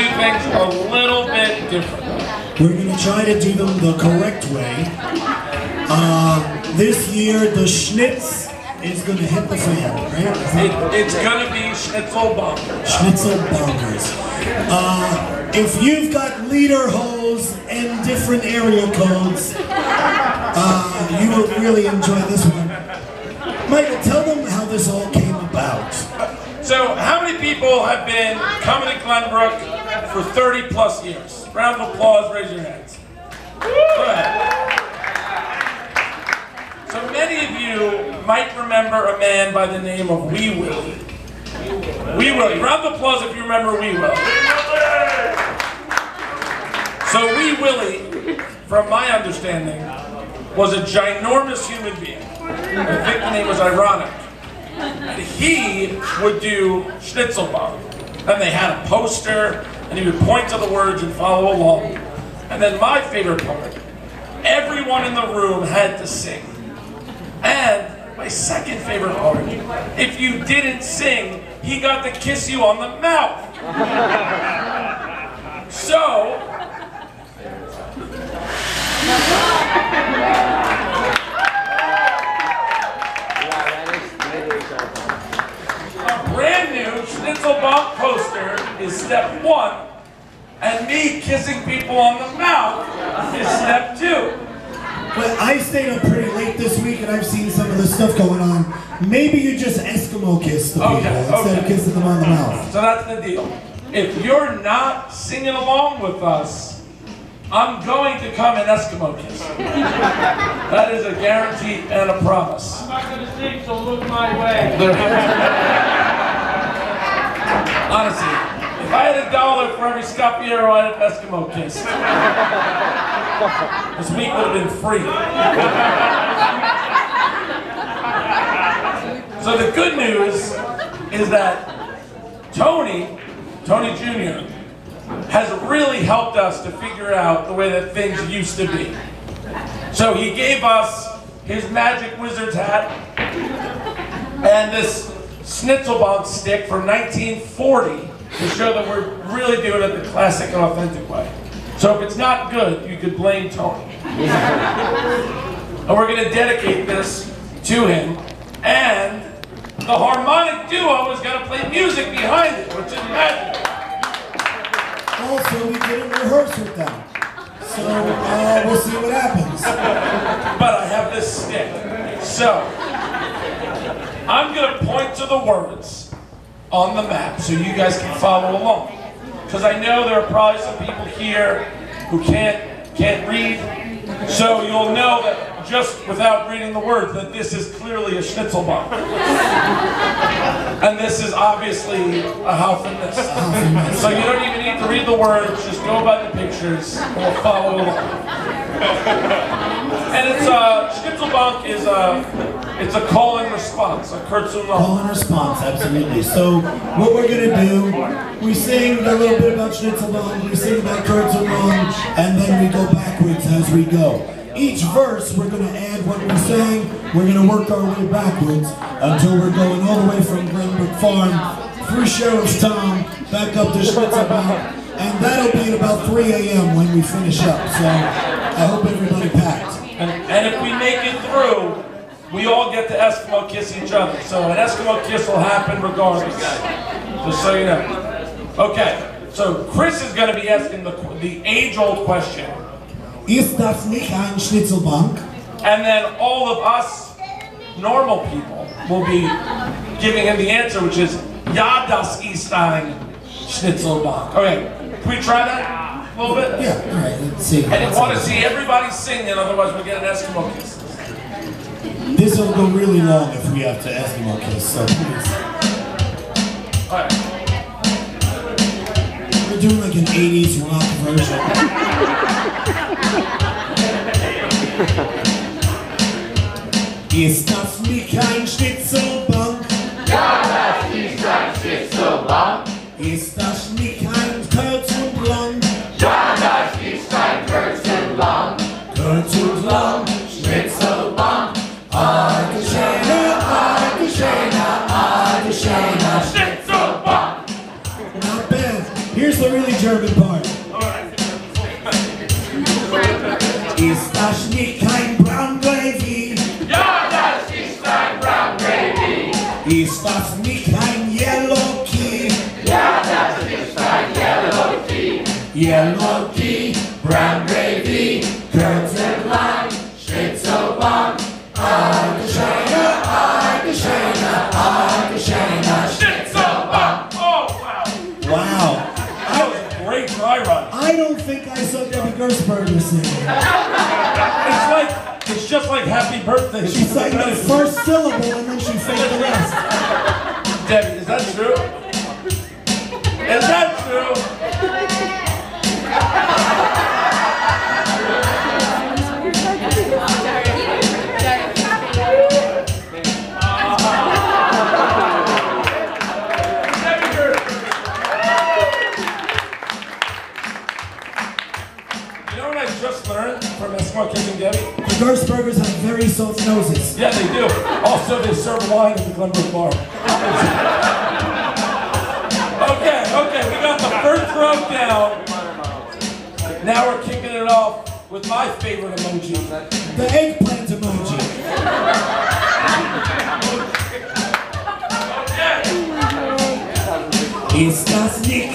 do things a little bit different. We're going to try to do them the correct way. Uh, this year, the schnitz is going to hit the fan, right? It, it's gonna be schnitzel bonkers. Schnitzel bonkers. Uh, if you've got leader holes and different area codes, uh, you will really enjoy this one. Michael, tell them how this all came about. So, how many people have been coming to Glenbrook for 30 plus years? Round of applause, raise your hands. So many of you might remember a man by the name of Wee Willie. Wee Willie. Round of applause if you remember Wee Willie. So Wee Willie, from my understanding, was a ginormous human being. I think the name was ironic. And he would do Schnitzelbank. And they had a poster, and he would point to the words and follow along. And then my favorite part, everyone in the room had to sing. And my second favorite part, if you didn't sing, he got to kiss you on the mouth. So, a brand new Schnitzelbank poster is step one, and me kissing people on the mouth is step two. But I stayed up pretty late this week and I've seen some of the stuff going on. Maybe you just Eskimo kiss the people Okay, instead okay. of kissing them on the mouth. So that's the deal. If you're not singing along with us, I'm going to come and Eskimo kiss. That is a guarantee and a promise. I'm not gonna sing, so look my way. Honestly, if I had a dollar for every Scapiero I had an Eskimo kiss, this week would have been free. so the good news is that Tony, Tony Jr., has really helped us to figure out the way that things used to be. So he gave us his magic wizard's hat and this Schnitzelbank stick from 1940 to show that we're really doing it the classic and authentic way. So if it's not good, you could blame Tony. and we're going to dedicate this to him. And the harmonic duo is going to play music behind it, which is magic. Also, we didn't rehearse with them. So uh, we'll see what happens. but I have this stick. So, I'm going to point to the words on the map so you guys can follow along. Because I know there are probably some people here who can't, can't read. So you'll know that just without reading the words that this is clearly a Schnitzelbank. and this is obviously a Haufen Mist. So you don't even need to read the words, just go by the pictures and we'll follow along. And it's uh, Schnitzelbank is a, it's a call and response, a Kurtzum Call and response, absolutely. So what we're gonna do, we sing a little bit about Schnitzelbank, we sing about Kurtzermann, and then we go backwards as we go. Each verse, we're gonna add what we're saying, we're gonna work our way backwards until we're going all the way from Glenbrook Farm, through Sheriff's Town, back up to Schnitzelbank, and that'll be at about 3 a.m. when we finish up. So I hope everybody packed. And, and if we make it through, we all get to Eskimo kiss each other. So an Eskimo kiss will happen regardless. Just so you know. Okay, so Chris is going to be asking the, the age-old question. Ist das nicht ein Schnitzelbank? And then all of us normal people will be giving him the answer, which is Ja, das ist ein Schnitzelbank. Okay, can we try that a little bit? Yeah, all right, let's see. I didn't want to see everybody singing, otherwise we get an Eskimo kiss. This will go really long if we have to Eskimo kiss, so please. All right. We're doing like an 80s rock version. Ist das nicht ein Schnitzelbank? Ja, das ist ein Schnitzelbank. Ist das the really German part. Ist das nicht kein Brown Gravy? Ja, das ist ein Brown Gravy. Ist das nicht kein Yellow Key? Ja, das ist ein Yellow Tea. Yellow Key, Brown Gravy, think I saw Debbie Gersberger singing. It's like, it's just like happy birthday. She sang the first syllable and then she sang the rest. Debbie, is that true? Is that true? Eskimo Kissing Debbie? The Gersbergers have very soft noses. Yeah, they do. Also, they serve wine at the Glenbrook Bar. okay, okay, we got the first row down. Now we're kicking it off with my favorite emoji. The eggplant emoji. Ist das nicht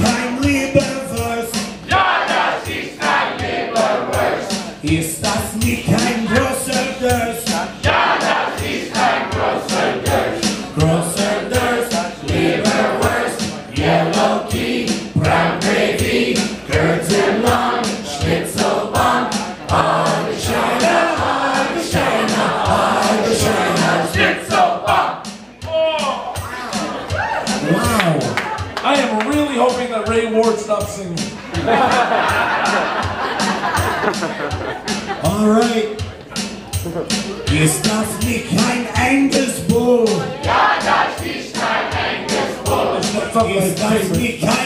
Ray Ward stops singing. All right. Ist das nicht kein Angus Bull? Ja, das ist ein Angus Bull. It's not something Ist das nicht kein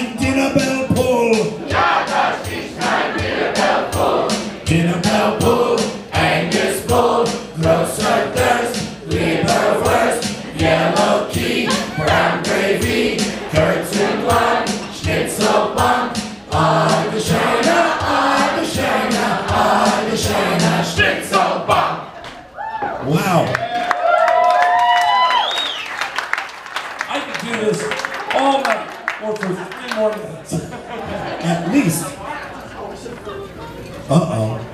I could do this all night or for three more minutes. At least. Uh-oh.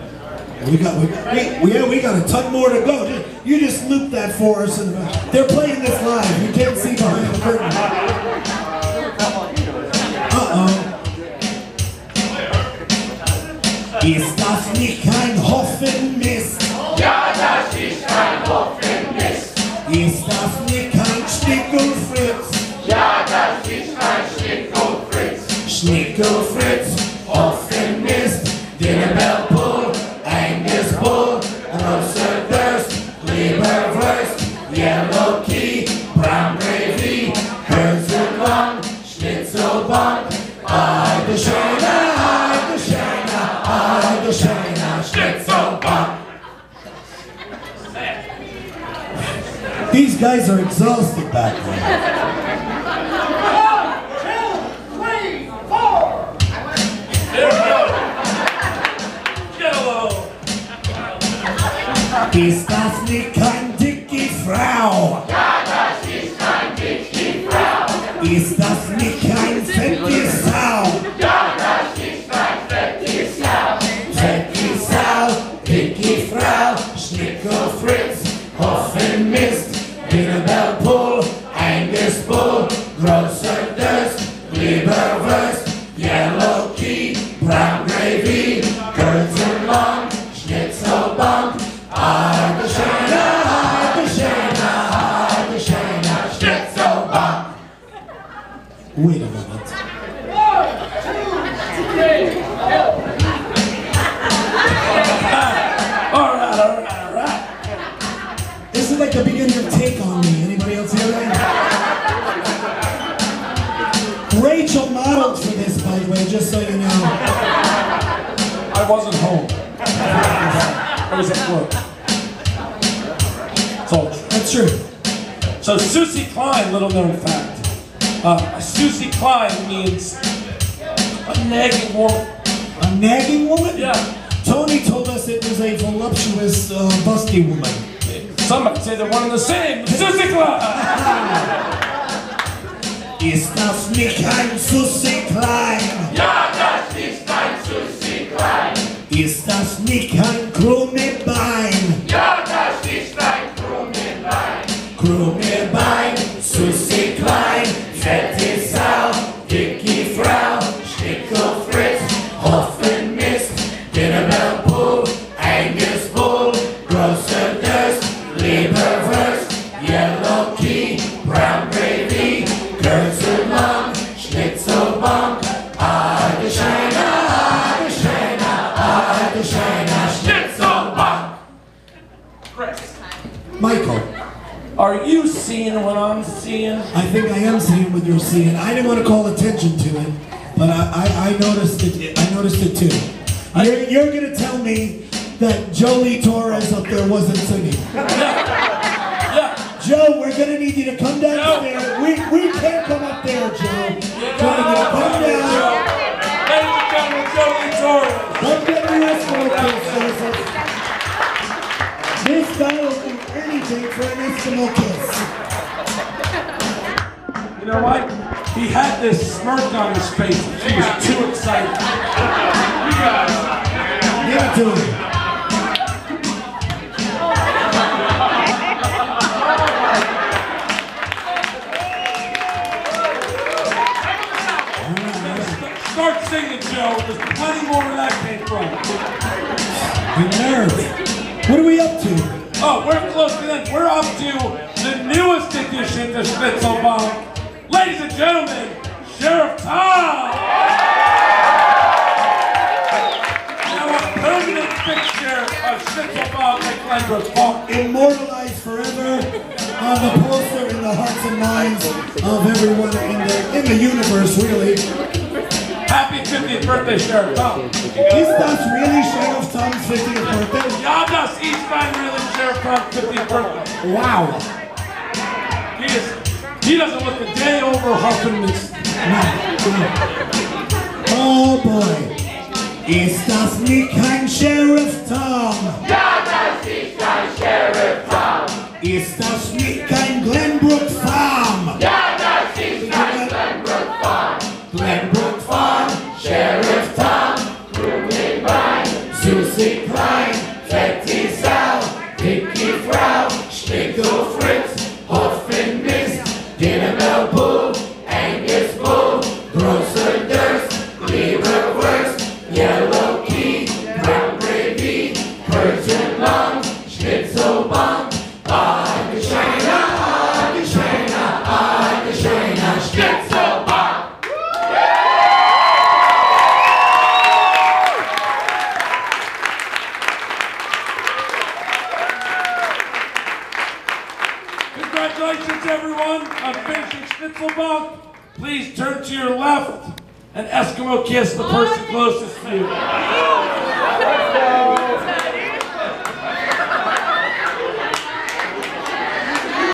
We got, we got, we, yeah, we got a ton more to go. You just looped that for us, and uh, they're playing this live. You can't see behind the curtain. Uh-oh. Ist das nicht Haufen Mist? Ja, das ist ein Haufen Mist. Ist These guys are exhausted back there. There we go. A little. Ist das nicht kein dicke Frau? Ja, das ist ein dicke Frau. Ist das nicht kein fette Wait a minute. All right, all right, all right. This is like the beginning of Take On Me. Anybody else hear that? Rachel modeled for this, by the way, just so you know. I wasn't home. I was at work. True. That's true. So Susie Klein, little known fact. Uh, Susie Klein means A nagging woman. A nagging woman? Yeah. Tony told us it was a voluptuous, uh, busty woman. Some might say they're one and the same. Susie Klein. Estas mich ein Susi seeing what I'm seeing? I think I am seeing what you're seeing. I didn't want to call attention to it, but I, I, I noticed it. I noticed it too. You're, you're gonna tell me that Jolie Torres up there wasn't singing. Yeah. Joe, we're gonna need you to come downstairs. We, we can't You know what? He had this smirk on his face. He was too excited. Give it to him. Start singing, Joe. There's plenty more where that came from. Good nerve. What are we up to? Oh, we're close to that. We're up to the newest addition to Schnitzelbank. Ladies and gentlemen, Sheriff Tom! Now a permanent fixture of Schnitzelbank and Glenbrook Park. immortalized forever on the poster in the hearts and minds of everyone in the in the universe, really. Happy 50th birthday, Sheriff Tom. Is that really Sheriff Tom's 50th birthday? Ja, das ist mein really Sheriff Tom's 50th birthday. Wow. He doesn't look a day over huffing this. Oh boy. Ist das nicht kein Sheriff Tom? Ja, das ist ein Sheriff Tom. Ist das nicht kein Glenbrook Farm? Ja, das ist ein Glenbrook Farm. Glenbrook Farm, Sheriff Tom, Krummes Bein. Susi Klein, Fette Please turn to your left and Eskimo kiss the person closest to you.